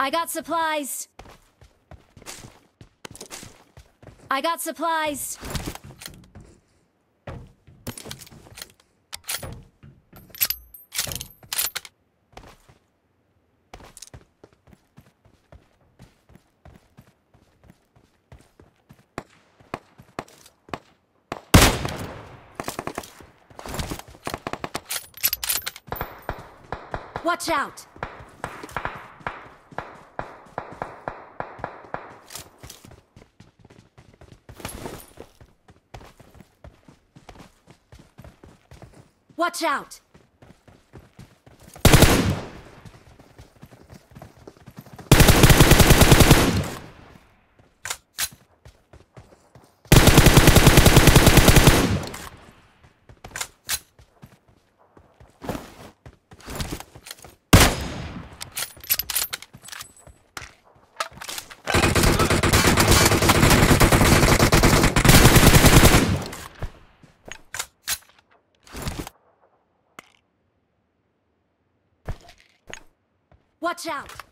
I got supplies. I got supplies. Watch out! Watch out! Watch out!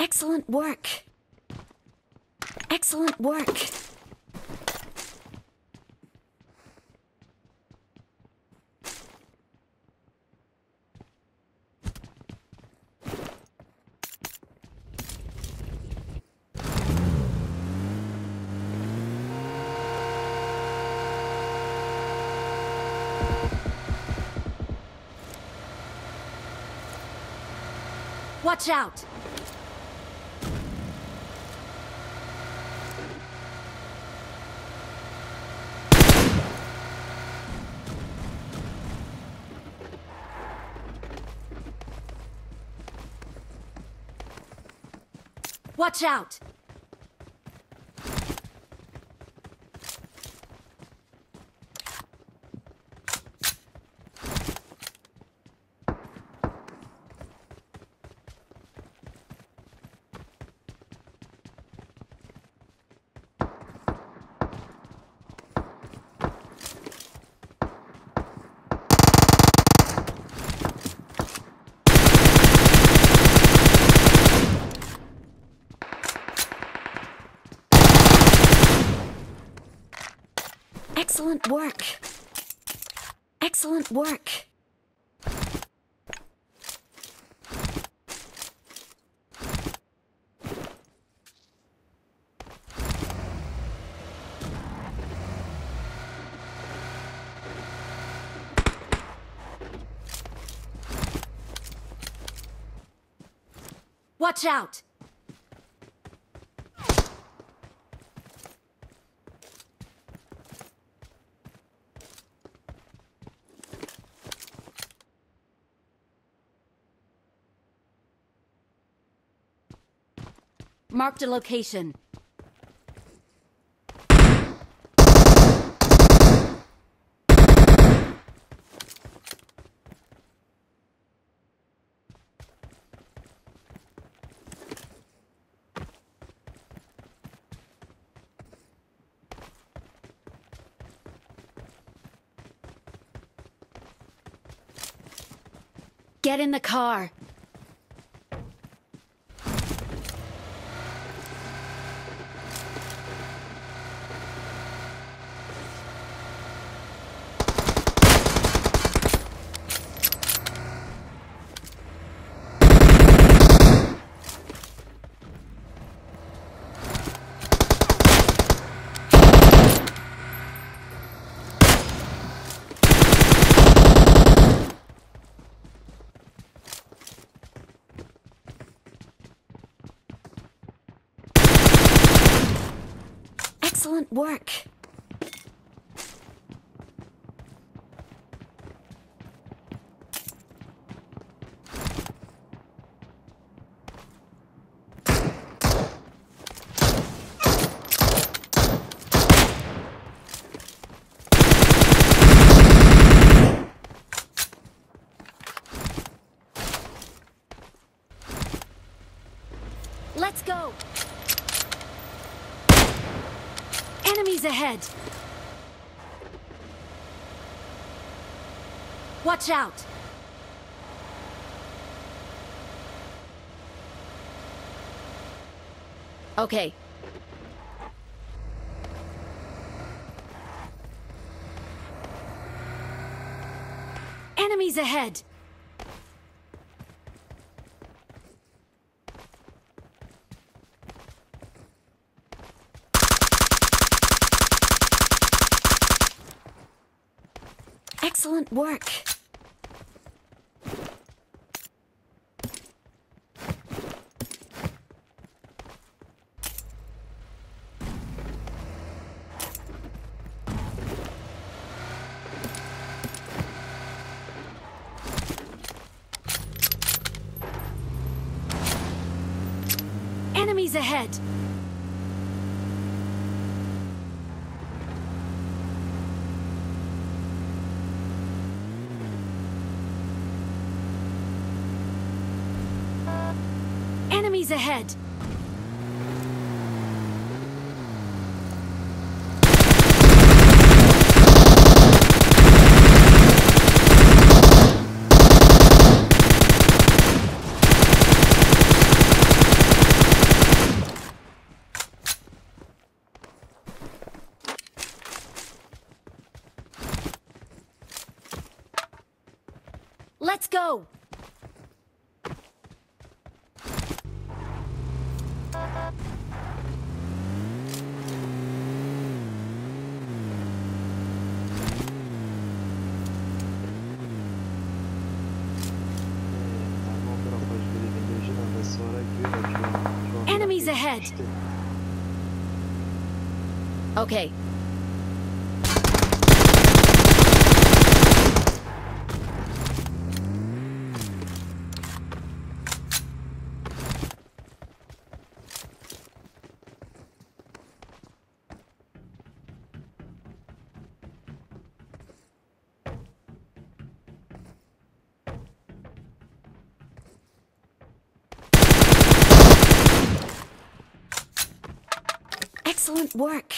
Excellent work. Excellent work. Watch out! Watch out! Excellent work. Excellent work. Watch out! Marked a location. Get in the car. Excellent work. Let's go! Enemies ahead! Watch out! Okay. Enemies ahead! Excellent work. Enemies ahead! Enemies ahead! Let's go! Okay. Excellent work.